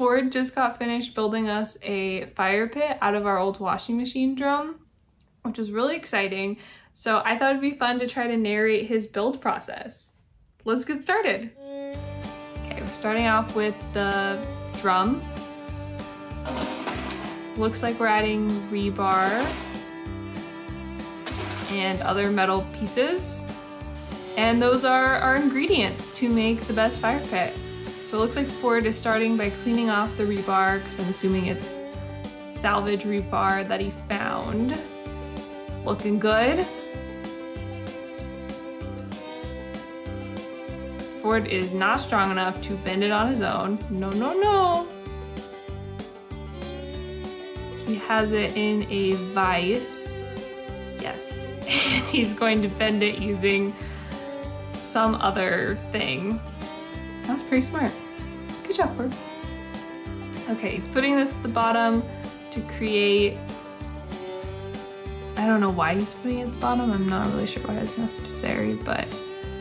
Ford just got finished building us a fire pit out of our old washing machine drum, which was really exciting. So I thought it'd be fun to try to narrate his build process. Let's get started. Okay, we're starting off with the drum. Looks like we're adding rebar and other metal pieces. And those are our ingredients to make the best fire pit. So it looks like Ford is starting by cleaning off the rebar, because I'm assuming it's salvage rebar that he found. Looking good. Ford is not strong enough to bend it on his own. No, no, no. He has it in a vise. Yes. And he's going to bend it using some other thing. That's pretty smart. Good job, Ford. Okay, he's putting this at the bottom to create I don't know why he's putting it at the bottom. I'm not really sure why it's necessary, but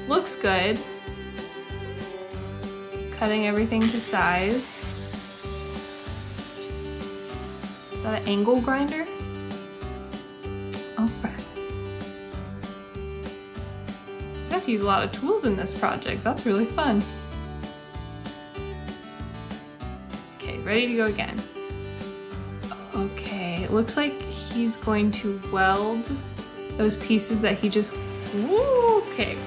looks good. Cutting everything to size. Is that an angle grinder? Oh, crap. I have to use a lot of tools in this project. That's really fun. Ready to go again. Okay, it looks like he's going to weld those pieces that he just, okay.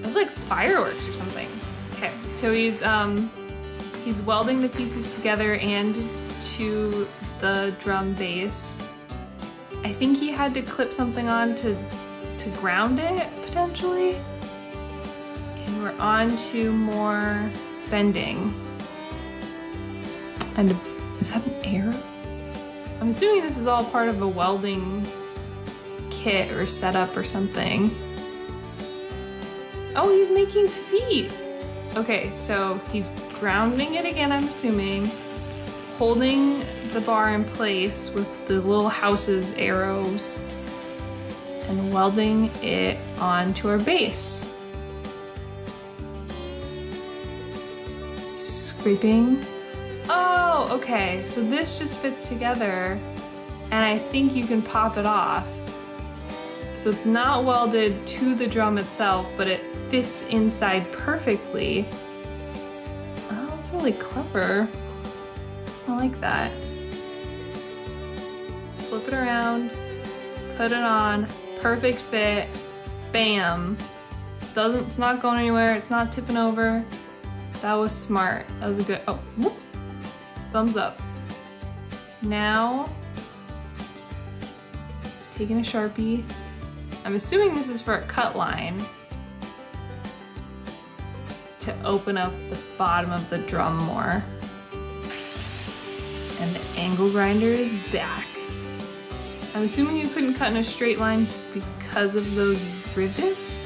That's like fireworks or something. Okay, so he's, um, he's welding the pieces together and to the drum base. I think he had to clip something on to, to ground it, potentially. And we're on to more bending. And is that an arrow? I'm assuming this is all part of a welding kit or setup or something. Oh, he's making feet. Okay, so he's grounding it again, I'm assuming. Holding the bar in place with the little house's arrows and welding it onto our base. Scraping Oh, okay. So this just fits together and I think you can pop it off. So it's not welded to the drum itself, but it fits inside perfectly. Oh, that's really clever. I like that. Flip it around, put it on, perfect fit, bam. Doesn't, it's not going anywhere, it's not tipping over. That was smart. That was a good, oh, whoop. Thumbs up. Now, taking a Sharpie. I'm assuming this is for a cut line to open up the bottom of the drum more. And the angle grinder is back. I'm assuming you couldn't cut in a straight line because of those rivets?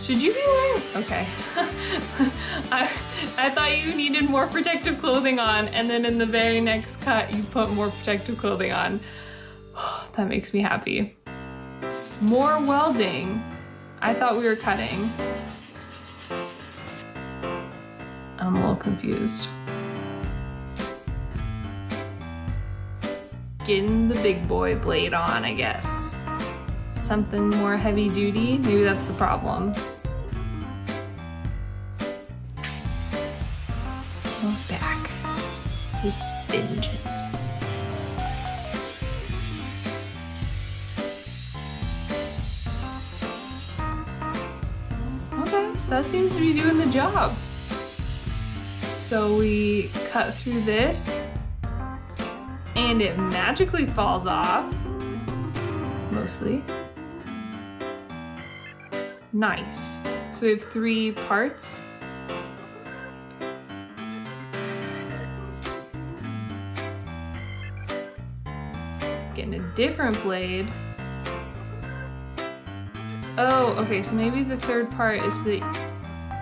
Should you be wearing, okay. I, I thought you needed more protective clothing on and then in the very next cut you put more protective clothing on. that makes me happy. More welding. I thought we were cutting. I'm a little confused. Getting the big boy blade on, I guess. Something more heavy duty, maybe that's the problem. With vengeance. Okay, that seems to be doing the job. So we cut through this and it magically falls off, mostly. Nice. So we have three parts getting a different blade. Oh, okay, so maybe the third part is that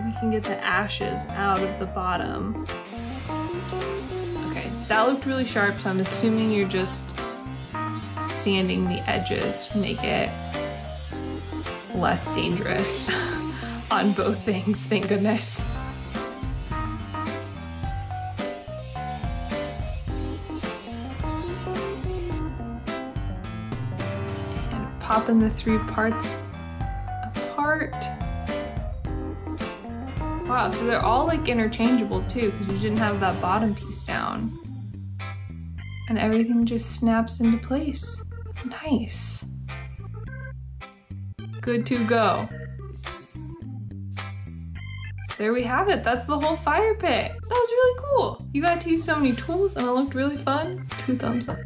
we can get the ashes out of the bottom. Okay, that looked really sharp, so I'm assuming you're just sanding the edges to make it less dangerous on both things, thank goodness. Popping the three parts apart. Wow, so they're all like interchangeable too because you didn't have that bottom piece down. And everything just snaps into place. Nice. Good to go. There we have it. That's the whole fire pit. That was really cool. You got to use so many tools and it looked really fun. Two thumbs up.